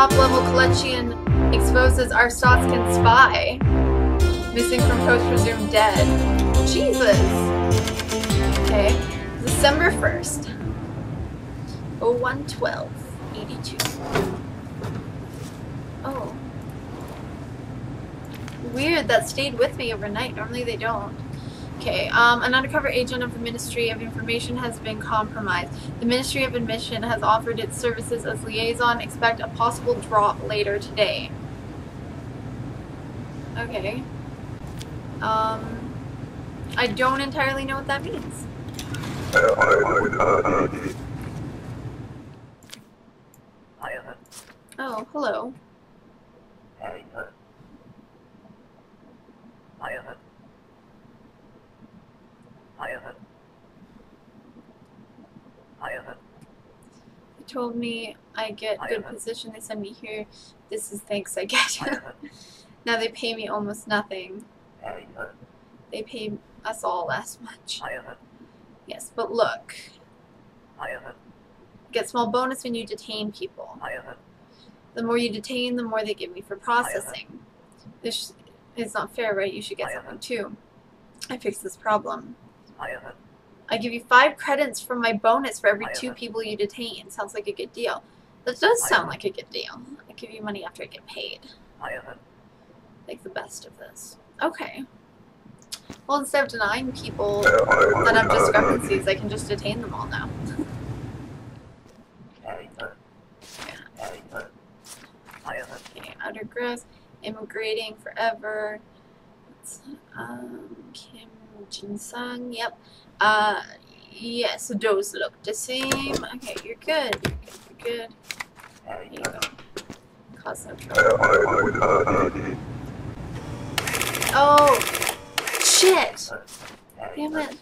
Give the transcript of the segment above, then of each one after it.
Top level Kolechian exposes our Arstotzkan spy. Missing from post presumed dead. Jesus! Okay. December 1st. 0112. 82. Oh. Weird, that stayed with me overnight. Normally they don't. Okay, um, an undercover agent of the Ministry of Information has been compromised. The Ministry of Admission has offered its services as liaison. Expect a possible drop later today. Okay. Um, I don't entirely know what that means. Oh, hello. They told me I get good position. They send me here. This is thanks I get. now they pay me almost nothing. They pay us all as much. Yes, but look. Get small bonus when you detain people. The more you detain, the more they give me for processing. This is not fair, right? You should get something too. I fixed this problem. I give you five credits from my bonus for every two people you detain. Sounds like a good deal. That does sound like a good deal. I give you money after I get paid. Make the best of this. Okay. Well, instead of denying people that have discrepancies, I can just detain them all now. Okay, outer gross, immigrating forever. Um, Kim Jin Sung, yep. Uh, yes, those look the same. Okay, you're good. You're good. You're good. There you go. Cause no. Oh, shit! Damn it.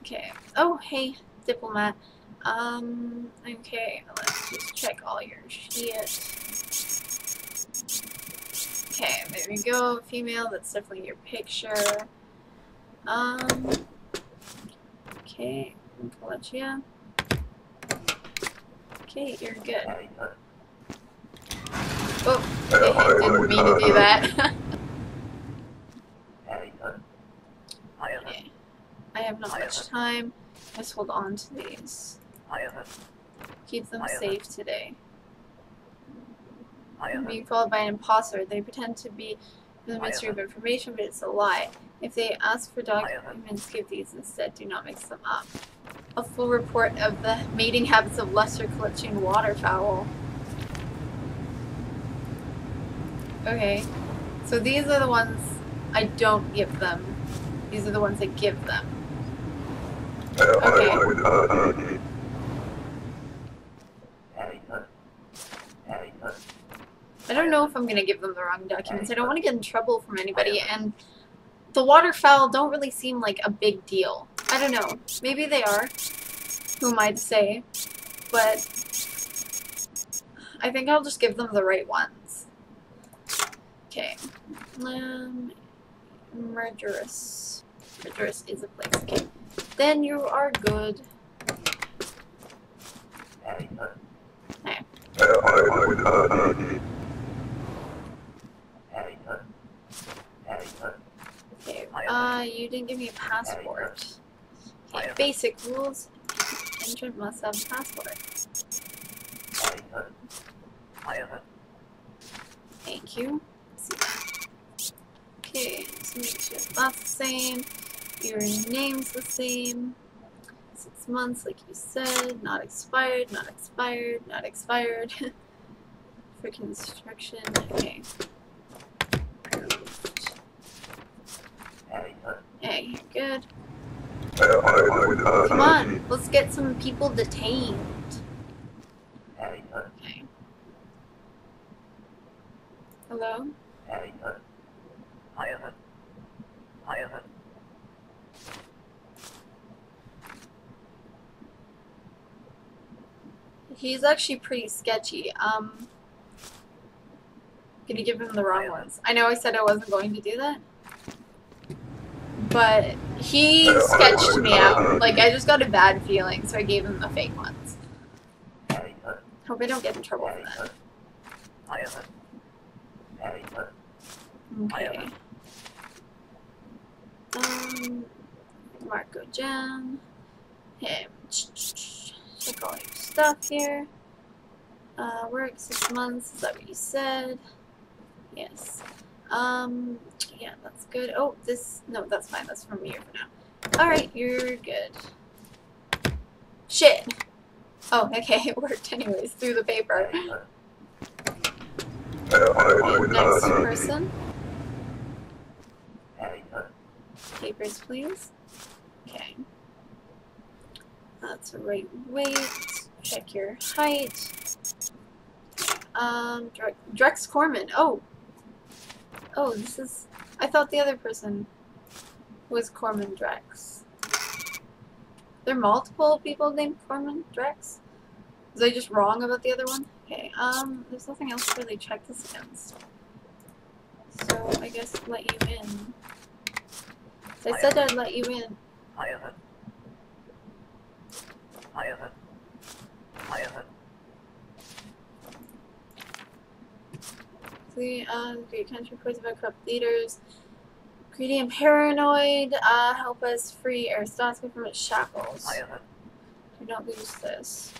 Okay. Oh, hey, diplomat. Um, okay, let's just check all your shit. Okay, there we go. Female, that's definitely your picture. Um, okay, Kolechia. Okay, you're good. Oh, okay, didn't mean to do that. okay. I have not much time. Let's hold on to these. Keep them safe today. I'm being followed by an imposter. They pretend to be from the Ministry of Information, but it's a lie. If they ask for documents, give these instead. Do not mix them up. A full report of the mating habits of lesser Kolechian waterfowl. Okay, so these are the ones I don't give them. These are the ones I give them. Okay. I don't know if I'm gonna give them the wrong documents. I don't want to get in trouble from anybody, and the waterfowl don't really seem like a big deal. I don't know. Maybe they are. Who am I to say? But I think I'll just give them the right ones. Okay. Um, Mergerous. Mergerous is a place. Okay. Then you are good. Okay. Okay, uh, you didn't give me a passport. Okay, basic rules. Entrant must have a passport. Thank you. Okay, so make sure that's the same. Your name's the same. Six months, like you said. Not expired, not expired, not expired. For construction, okay. Come on, let's get some people detained. Okay. Hello? He's actually pretty sketchy. Um, gonna give him the wrong ones. I know I said I wasn't going to do that, but he sketched me out. Like I just got a bad feeling, so I gave him the fake ones. Hope I don't get in trouble for that. Okay. Um, Marco Jam. Hey, check all your stuff here. Uh, work six months, is that what you said? Yes. Um, yeah, that's good. Oh, this, no, that's fine, that's from you for now. Alright, you're good. Shit! Oh, okay, it worked anyways, through the paper. Next person. Papers, please. Okay. That's the right weight. Check your height. Um, Dre Drex Corman. Oh! Oh, this is... I thought the other person was Corman Drex. There are multiple people named Corman Drex? Was I just wrong about the other one? Okay, um, there's nothing else to really check this against. So, I guess let you in. I said I'd let you in. The uh, great country reports about corrupt leaders. Greedy and paranoid. Uh, help us free Arstotzka from its shackles. Do not lose this.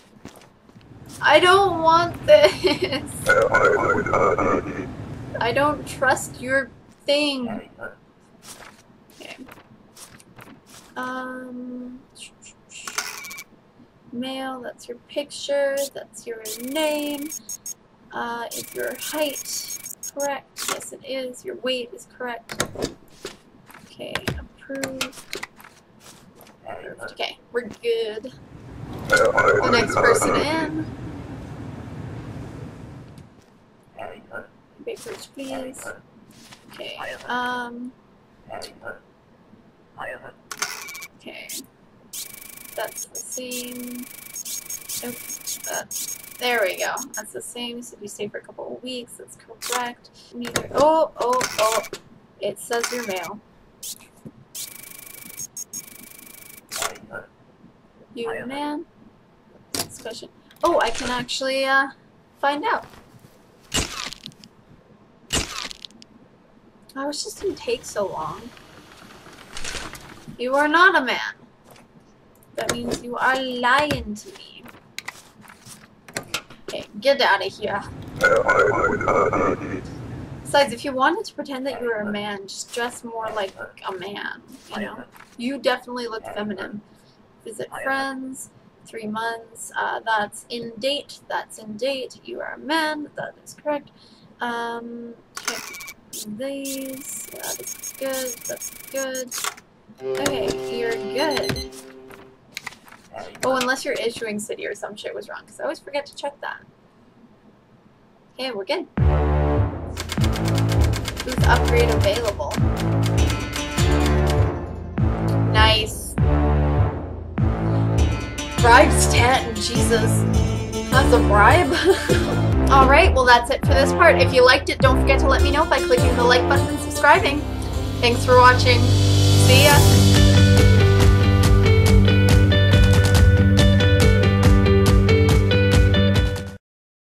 I don't want this. I don't trust your thing. Okay. Um. Male, that's your picture, that's your name. Uh, is your height correct? Yes, it is. Your weight is correct. Okay, approved. Okay, we're good. The next person in. Papers, please. Okay, um. Okay. That's the same. Nope, that's. There we go. That's the same. So we stay for a couple of weeks. That's correct. Neither. Oh, oh, oh. It says your mail. You a man? Discussion. Oh, I can actually uh, find out. I was just didn't take so long. You are not a man. That means you are lying to me. Okay, get out of here. Besides, if you wanted to pretend that you were a man, just dress more like a man, you know? You definitely look feminine. Visit friends, three months, uh, that's in date, that's in date, you are a man, that is correct. Um, check these, that is good, that's good. Okay, you're good. Oh, unless your issuing city or some shit was wrong, because I always forget to check that. Okay, we're good. Who's upgrade available? Nice. Bribe's 10, Jesus. That's a bribe? Alright, well that's it for this part. If you liked it, don't forget to let me know by clicking the like button and subscribing. Thanks for watching. See ya!